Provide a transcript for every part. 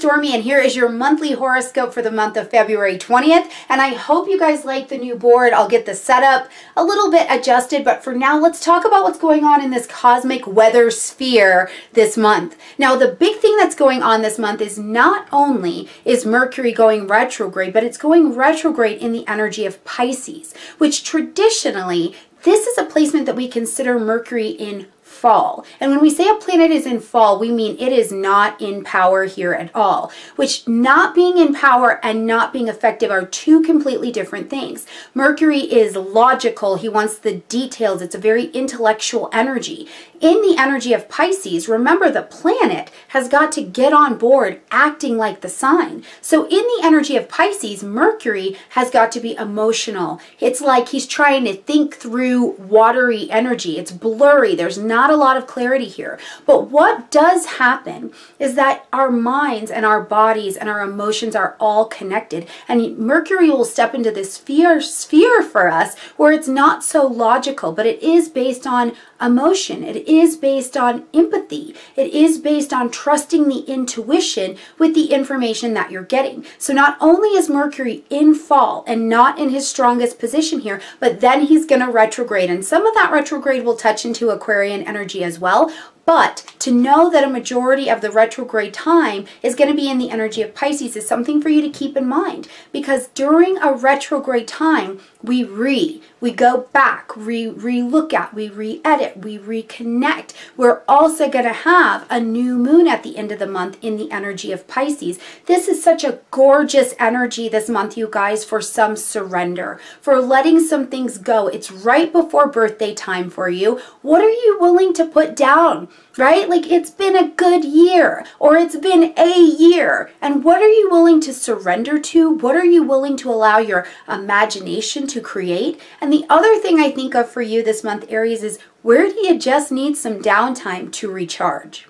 Stormie, and here is your monthly horoscope for the month of February 20th. And I hope you guys like the new board. I'll get the setup a little bit adjusted, but for now, let's talk about what's going on in this cosmic weather sphere this month. Now, the big thing that's going on this month is not only is Mercury going retrograde, but it's going retrograde in the energy of Pisces, which traditionally this is a placement that we consider Mercury in fall. And when we say a planet is in fall, we mean it is not in power here at all, which not being in power and not being effective are two completely different things. Mercury is logical. He wants the details. It's a very intellectual energy. In the energy of Pisces, remember the planet has got to get on board acting like the sign. So in the energy of Pisces, Mercury has got to be emotional. It's like he's trying to think through watery energy. It's blurry. There's not a lot of clarity here. But what does happen is that our minds and our bodies and our emotions are all connected. And Mercury will step into this sphere, sphere for us where it's not so logical, but it is based on emotion. It is based on empathy. It is based on trusting the intuition with the information that you're getting. So not only is Mercury in fall and not in his strongest position here, but then he's going to retrograde. And some of that retrograde will touch into Aquarian energy as well. But to know that a majority of the retrograde time is going to be in the energy of Pisces is something for you to keep in mind because during a retrograde time, we re, we go back, we re-look at, we re-edit, we reconnect. We're also going to have a new moon at the end of the month in the energy of Pisces. This is such a gorgeous energy this month, you guys, for some surrender, for letting some things go. It's right before birthday time for you. What are you willing to put down? Right? Like it's been a good year or it's been a year. And what are you willing to surrender to? What are you willing to allow your imagination to create? And the other thing I think of for you this month, Aries, is where do you just need some downtime to recharge?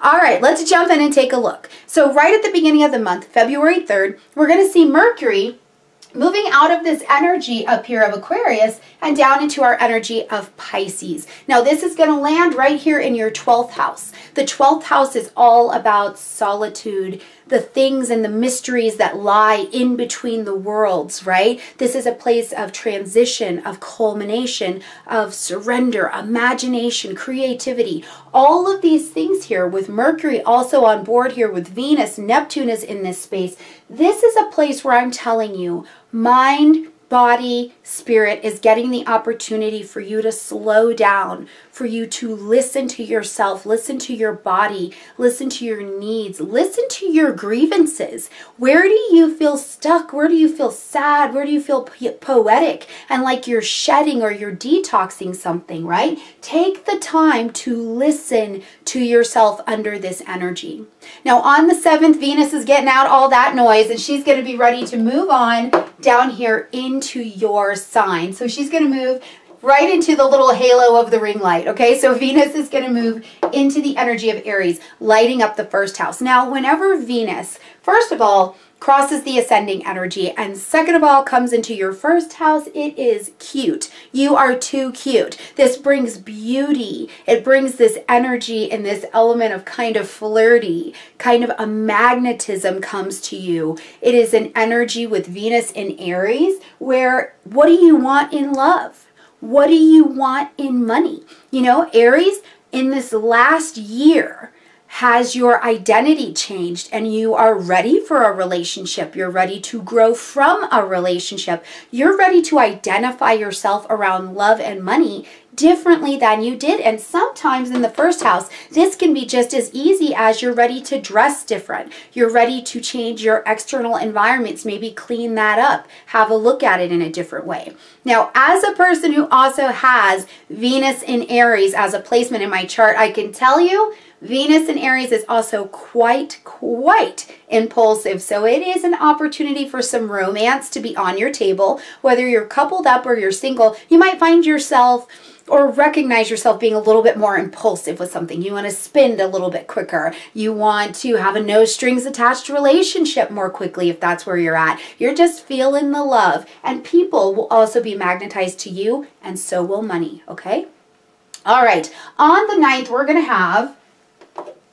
All right, let's jump in and take a look. So right at the beginning of the month, February 3rd, we're going to see Mercury moving out of this energy up here of Aquarius and down into our energy of Pisces. Now this is going to land right here in your 12th house. The 12th house is all about solitude, the things and the mysteries that lie in between the worlds, right? This is a place of transition, of culmination, of surrender, imagination, creativity. All of these things here with Mercury also on board here with Venus, Neptune is in this space. This is a place where I'm telling you, mind, body, spirit is getting the opportunity for you to slow down, for you to listen to yourself, listen to your body, listen to your needs, listen to your grievances. Where do you feel stuck? Where do you feel sad? Where do you feel poetic and like you're shedding or you're detoxing something, right? Take the time to listen to yourself under this energy. Now, on the 7th, Venus is getting out all that noise and she's going to be ready to move on down here into your sign. So she's going to move right into the little halo of the ring light. Okay, so Venus is going to move into the energy of Aries, lighting up the first house. Now, whenever Venus, first of all, crosses the ascending energy. And second of all comes into your first house. It is cute. You are too cute. This brings beauty. It brings this energy and this element of kind of flirty kind of a magnetism comes to you. It is an energy with venus in aries where what do you want in love? What do you want in money? You know, Aries, in this last year, has your identity changed and you are ready for a relationship? You're ready to grow from a relationship. You're ready to identify yourself around love and money differently than you did. And sometimes in the first house, this can be just as easy as you're ready to dress different. You're ready to change your external environments, maybe clean that up, have a look at it in a different way. Now, as a person who also has Venus in Aries as a placement in my chart, I can tell you Venus in Aries is also quite, quite impulsive. So it is an opportunity for some romance to be on your table. Whether you're coupled up or you're single, you might find yourself or recognize yourself being a little bit more impulsive with something. You want to spend a little bit quicker. You want to have a no strings attached relationship more quickly if that's where you're at. You're just feeling the love. And people will also be magnetized to you, and so will money, okay? All right, on the 9th, we're going to have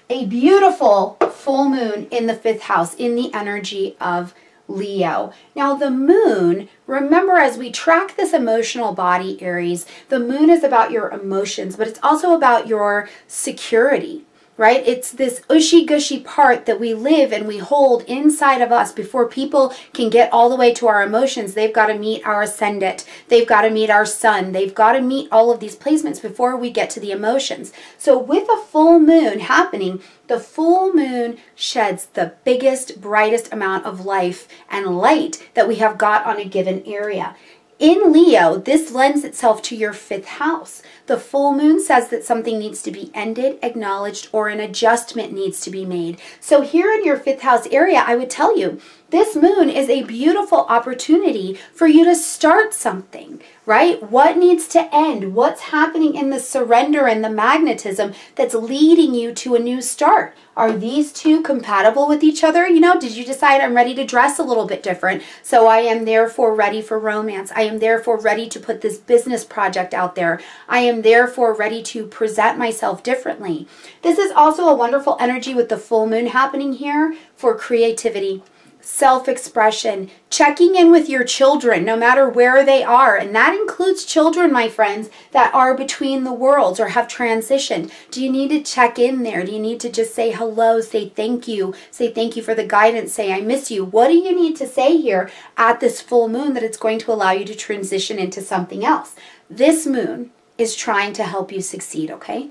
a beautiful full moon in the fifth house in the energy of Leo. Now, the moon, remember as we track this emotional body, Aries, the moon is about your emotions, but it's also about your security right? It's this ushy gushy part that we live and we hold inside of us before people can get all the way to our emotions. They've got to meet our ascendant. They've got to meet our sun. They've got to meet all of these placements before we get to the emotions. So with a full moon happening, the full moon sheds the biggest, brightest amount of life and light that we have got on a given area. In Leo, this lends itself to your fifth house. The full moon says that something needs to be ended, acknowledged, or an adjustment needs to be made. So here in your fifth house area, I would tell you, this moon is a beautiful opportunity for you to start something, right? What needs to end? What's happening in the surrender and the magnetism that's leading you to a new start? Are these two compatible with each other? You know, did you decide I'm ready to dress a little bit different? So I am therefore ready for romance. I am therefore ready to put this business project out there. I am therefore ready to present myself differently. This is also a wonderful energy with the full moon happening here for creativity self expression, checking in with your children, no matter where they are. And that includes children, my friends, that are between the worlds or have transitioned. Do you need to check in there? Do you need to just say hello, say thank you, say thank you for the guidance, say I miss you? What do you need to say here at this full moon that it's going to allow you to transition into something else? This moon is trying to help you succeed, okay?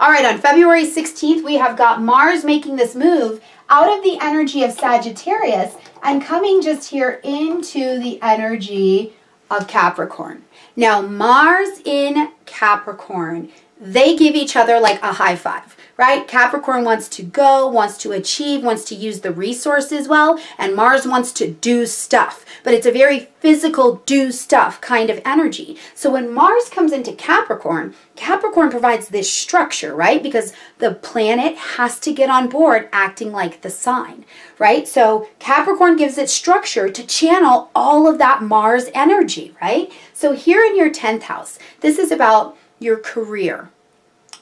All right, on February 16th, we have got Mars making this move out of the energy of Sagittarius and coming just here into the energy of Capricorn. Now, Mars in Capricorn, they give each other like a high five right? Capricorn wants to go, wants to achieve, wants to use the resources well, and Mars wants to do stuff. But it's a very physical do stuff kind of energy. So when Mars comes into Capricorn, Capricorn provides this structure, right? Because the planet has to get on board acting like the sign, right? So Capricorn gives it structure to channel all of that Mars energy, right? So here in your 10th house, this is about your career,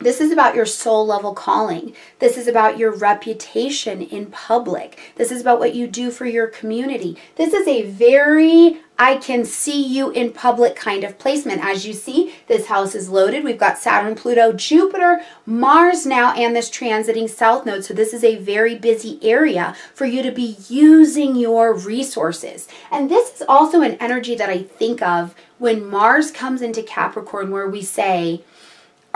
this is about your soul level calling. This is about your reputation in public. This is about what you do for your community. This is a very I can see you in public kind of placement. As you see, this house is loaded. We've got Saturn, Pluto, Jupiter, Mars now, and this transiting south node. So this is a very busy area for you to be using your resources. And this is also an energy that I think of when Mars comes into Capricorn where we say,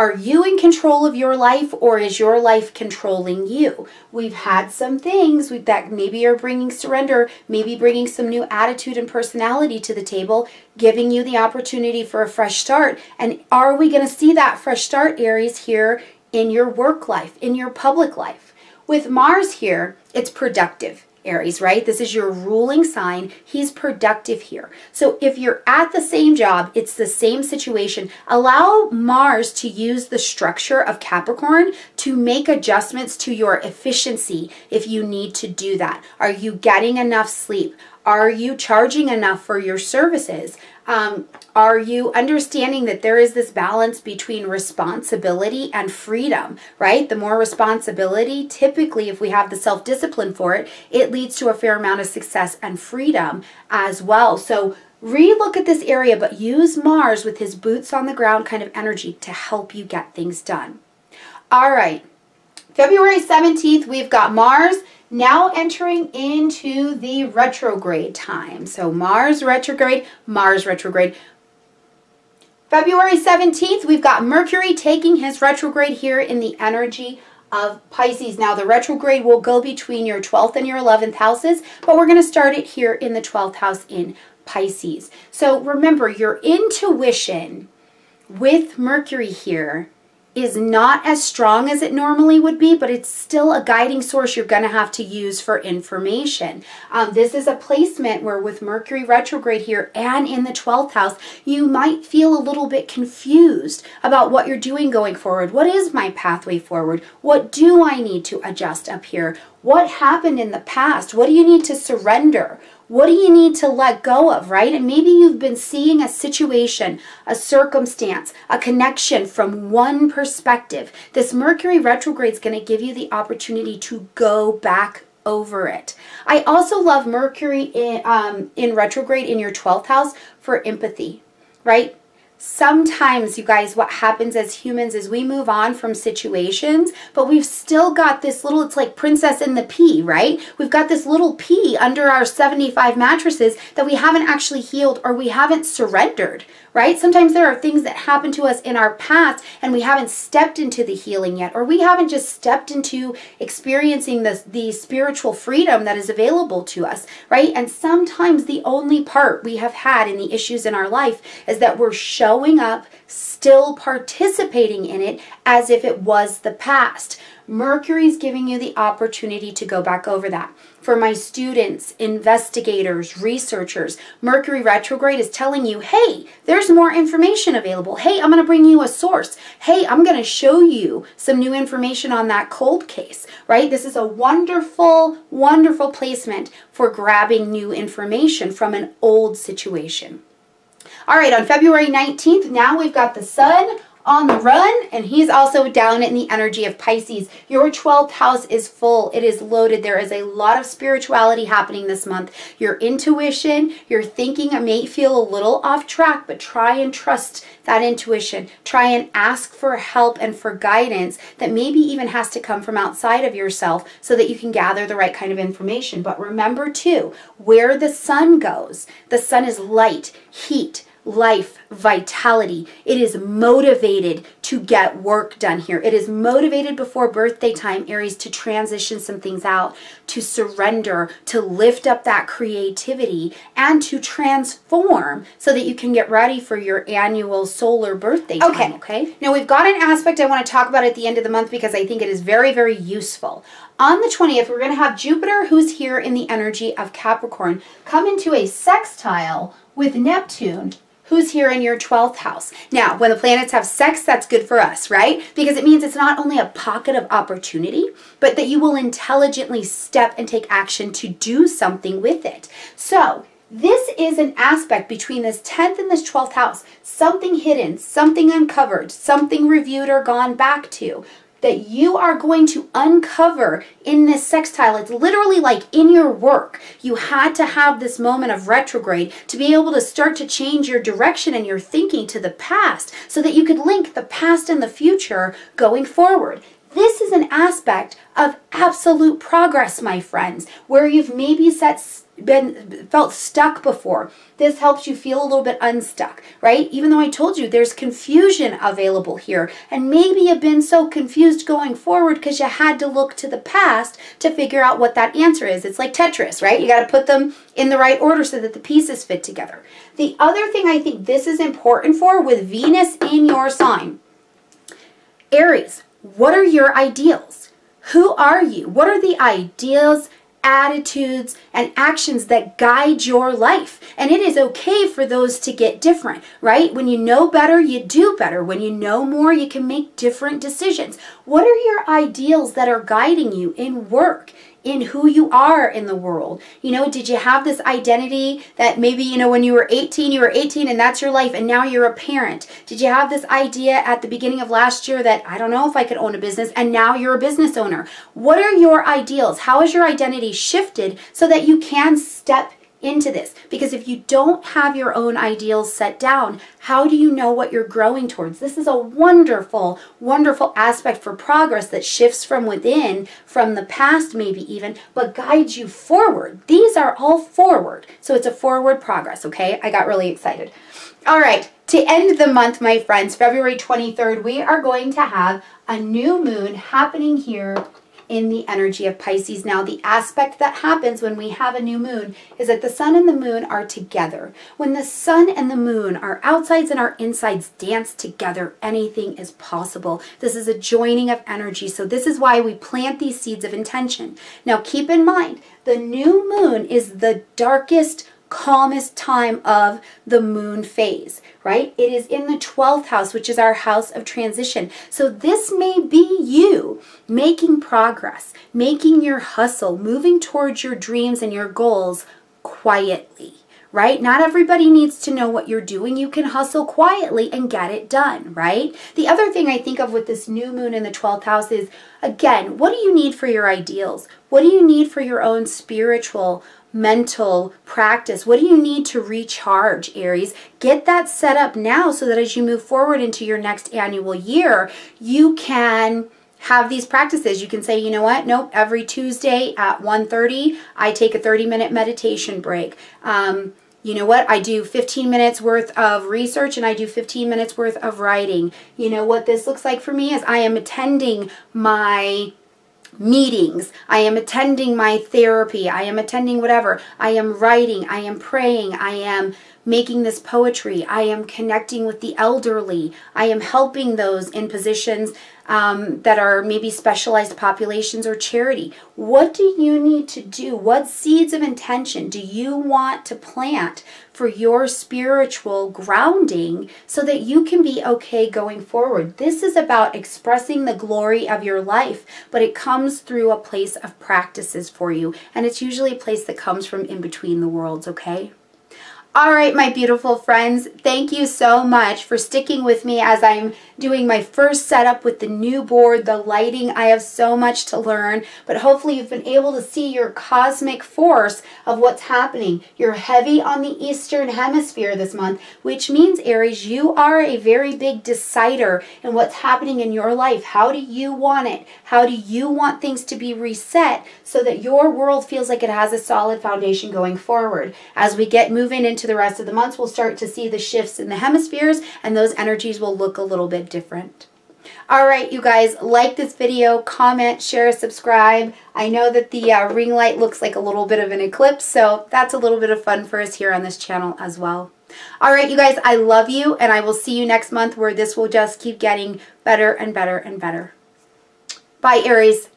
are you in control of your life or is your life controlling you? We've had some things that maybe are bringing surrender, maybe bringing some new attitude and personality to the table, giving you the opportunity for a fresh start. And are we going to see that fresh start, Aries, here in your work life, in your public life? With Mars here, it's productive. Aries, right? This is your ruling sign. He's productive here. So if you're at the same job, it's the same situation. Allow Mars to use the structure of Capricorn to make adjustments to your efficiency if you need to do that. Are you getting enough sleep? Are you charging enough for your services? Um, are you understanding that there is this balance between responsibility and freedom, right? The more responsibility, typically, if we have the self discipline for it, it leads to a fair amount of success and freedom as well. So, relook at this area, but use Mars with his boots on the ground kind of energy to help you get things done. All right, February 17th, we've got Mars now entering into the retrograde time. So Mars retrograde, Mars retrograde. February 17th, we've got Mercury taking his retrograde here in the energy of Pisces. Now, the retrograde will go between your 12th and your 11th houses, but we're going to start it here in the 12th house in Pisces. So remember, your intuition with Mercury here is not as strong as it normally would be, but it's still a guiding source you're going to have to use for information. Um, this is a placement where with Mercury retrograde here and in the 12th house, you might feel a little bit confused about what you're doing going forward. What is my pathway forward? What do I need to adjust up here? What happened in the past? What do you need to surrender? What do you need to let go of, right? And maybe you've been seeing a situation, a circumstance, a connection from one perspective. This Mercury retrograde is going to give you the opportunity to go back over it. I also love Mercury in, um, in retrograde in your 12th house for empathy, right? Sometimes you guys what happens as humans is we move on from situations but we've still got this little it's like princess in the pea right we've got this little pea under our 75 mattresses that we haven't actually healed or we haven't surrendered right? Sometimes there are things that happen to us in our past and we haven't stepped into the healing yet, or we haven't just stepped into experiencing the, the spiritual freedom that is available to us, right? And sometimes the only part we have had in the issues in our life is that we're showing up, still participating in it as if it was the past. Mercury's giving you the opportunity to go back over that for my students, investigators, researchers. Mercury retrograde is telling you, hey, there's more information available. Hey, I'm going to bring you a source. Hey, I'm going to show you some new information on that cold case, right? This is a wonderful, wonderful placement for grabbing new information from an old situation. All right, on February 19th, now we've got the sun on the run and he's also down in the energy of Pisces. Your 12th house is full. It is loaded. There is a lot of spirituality happening this month. Your intuition, your thinking may feel a little off track, but try and trust that intuition. Try and ask for help and for guidance that maybe even has to come from outside of yourself so that you can gather the right kind of information. But remember too, where the sun goes, the sun is light, heat, life, vitality. It is motivated to get work done here. It is motivated before birthday time, Aries, to transition some things out, to surrender, to lift up that creativity, and to transform so that you can get ready for your annual solar birthday time. Okay. okay? Now, we've got an aspect I want to talk about at the end of the month because I think it is very, very useful. On the 20th, we're going to have Jupiter, who's here in the energy of Capricorn, come into a sextile with Neptune who's here in your 12th house. Now, when the planets have sex, that's good for us, right? Because it means it's not only a pocket of opportunity, but that you will intelligently step and take action to do something with it. So, this is an aspect between this 10th and this 12th house. Something hidden, something uncovered, something reviewed or gone back to that you are going to uncover in this sextile. It's literally like in your work. You had to have this moment of retrograde to be able to start to change your direction and your thinking to the past so that you could link the past and the future going forward. This is an aspect of absolute progress, my friends, where you've maybe set been felt stuck before. This helps you feel a little bit unstuck, right? Even though I told you there's confusion available here. And maybe you've been so confused going forward because you had to look to the past to figure out what that answer is. It's like Tetris, right? You got to put them in the right order so that the pieces fit together. The other thing I think this is important for with Venus in your sign. Aries, what are your ideals? Who are you? What are the ideals, attitudes, and actions that guide your life. And it is okay for those to get different, right? When you know better, you do better. When you know more, you can make different decisions. What are your ideals that are guiding you in work, in who you are in the world. You know, did you have this identity that maybe, you know, when you were 18, you were 18 and that's your life and now you're a parent? Did you have this idea at the beginning of last year that I don't know if I could own a business and now you're a business owner? What are your ideals? How has your identity shifted so that you can step into this because if you don't have your own ideals set down, how do you know what you're growing towards? This is a wonderful, wonderful aspect for progress that shifts from within, from the past maybe even, but guides you forward. These are all forward. So it's a forward progress, okay? I got really excited. All right, to end the month, my friends, February 23rd, we are going to have a new moon happening here in the energy of Pisces. Now, the aspect that happens when we have a new moon is that the sun and the moon are together. When the sun and the moon, our outsides and our insides dance together, anything is possible. This is a joining of energy. So this is why we plant these seeds of intention. Now, keep in mind, the new moon is the darkest calmest time of the moon phase, right? It is in the 12th house, which is our house of transition. So this may be you making progress, making your hustle, moving towards your dreams and your goals quietly right? Not everybody needs to know what you're doing. You can hustle quietly and get it done, right? The other thing I think of with this new moon in the 12th house is again, what do you need for your ideals? What do you need for your own spiritual mental practice? What do you need to recharge, Aries? Get that set up now so that as you move forward into your next annual year, you can have these practices. You can say, you know what? Nope, every Tuesday at 1.30, I take a 30-minute meditation break. Um, you know what? I do 15 minutes worth of research and I do 15 minutes worth of writing. You know what this looks like for me is I am attending my meetings. I am attending my therapy. I am attending whatever. I am writing. I am praying. I am making this poetry. I am connecting with the elderly. I am helping those in positions um, that are maybe specialized populations or charity. What do you need to do? What seeds of intention do you want to plant for your spiritual grounding so that you can be okay going forward? This is about expressing the glory of your life, but it comes through a place of practices for you. And it's usually a place that comes from in between the worlds, okay? All right, my beautiful friends, thank you so much for sticking with me as I'm doing my first setup with the new board, the lighting. I have so much to learn, but hopefully you've been able to see your cosmic force of what's happening. You're heavy on the Eastern Hemisphere this month, which means, Aries, you are a very big decider in what's happening in your life. How do you want it? How do you want things to be reset so that your world feels like it has a solid foundation going forward? As we get moving into the rest of the months, we'll start to see the shifts in the hemispheres and those energies will look a little bit different. All right, you guys, like this video, comment, share, subscribe. I know that the uh, ring light looks like a little bit of an eclipse, so that's a little bit of fun for us here on this channel as well. All right, you guys, I love you, and I will see you next month where this will just keep getting better and better and better. Bye, Aries.